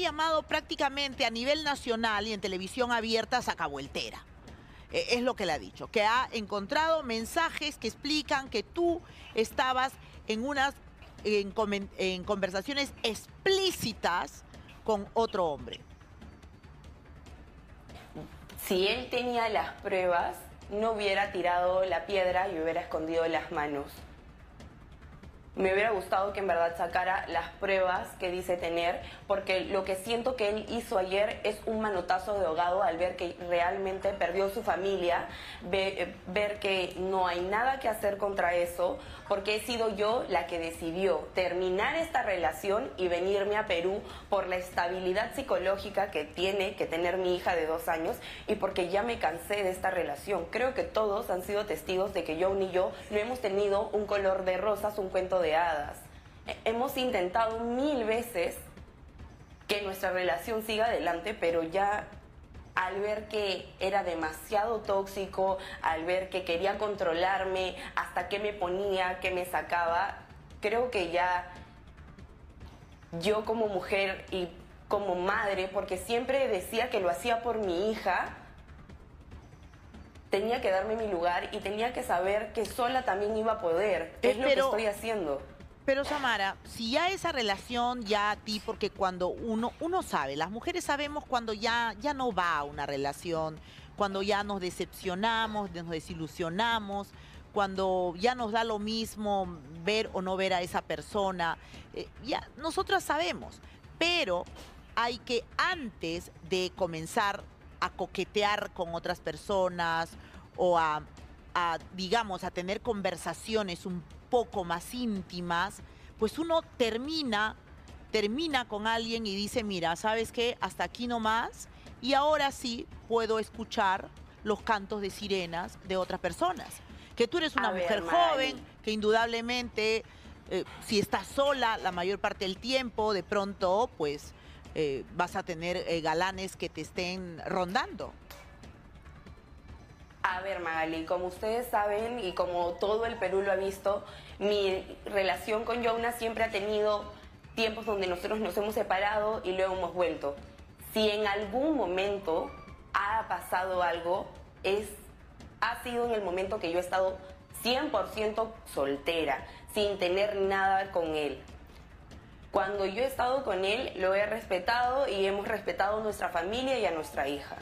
llamado prácticamente a nivel nacional y en televisión abierta sacavueltera. Eh, es lo que le ha dicho, que ha encontrado mensajes que explican que tú estabas en unas en, en conversaciones explícitas con otro hombre. Si él tenía las pruebas, no hubiera tirado la piedra y hubiera escondido las manos. Me hubiera gustado que en verdad sacara las pruebas que dice tener, porque lo que siento que él hizo ayer es un manotazo de ahogado al ver que realmente perdió su familia, ve- eh, ver que no hay nada que hacer contra eso, porque he sido yo la que decidió terminar esta relación y venirme a Perú por la estabilidad psicológica que tiene que tener mi hija de dos años y porque ya me cansé de esta relación. Creo que todos han sido testigos de que yo ni yo no hemos tenido un color de rosas, un cuento de Eh, Hemos intentado mil veces que nuestra relación siga adelante, pero ya al ver que era demasiado tóxico, al ver que quería controlarme, hasta qué me ponía, qué me sacaba, creo que ya yo como mujer y como madre, porque siempre decía que lo hacía por mi hija, tenía que darme mi lugar y tenía que saber que sola también iba a poder. Es lo que estoy haciendo. Pero Samara, si ya esa relación ya a ti, porque cuando uno, uno sabe, las mujeres sabemos cuando ya, ya no va a una relación, cuando ya nos decepcionamos, nos desilusionamos, cuando ya nos da lo mismo ver o no ver a esa persona, eh, ya nosotras sabemos, pero hay que antes de comenzar a coquetear con otras personas o a, a, digamos, a tener conversaciones un poco más íntimas, pues uno termina, termina con alguien y dice, mira, ¿sabes qué? Hasta aquí nomás y ahora sí puedo escuchar los cantos de sirenas de otras personas. Que tú eres una A mujer joven, que indudablemente, eh, si estás sola la mayor parte del tiempo, de pronto, pues eh, vas a tener eh, galanes que te estén rondando. A ver, Magali, como ustedes saben y como todo el Perú lo ha visto, mi relación con Jonas siempre ha tenido tiempos donde nosotros nos hemos separado y luego hemos vuelto. Si en algún momento ha pasado algo, es, ha sido en el momento que yo he estado 100% soltera, sin tener nada con él. Cuando yo he estado con él, lo he respetado y hemos respetado a nuestra familia y a nuestra hija.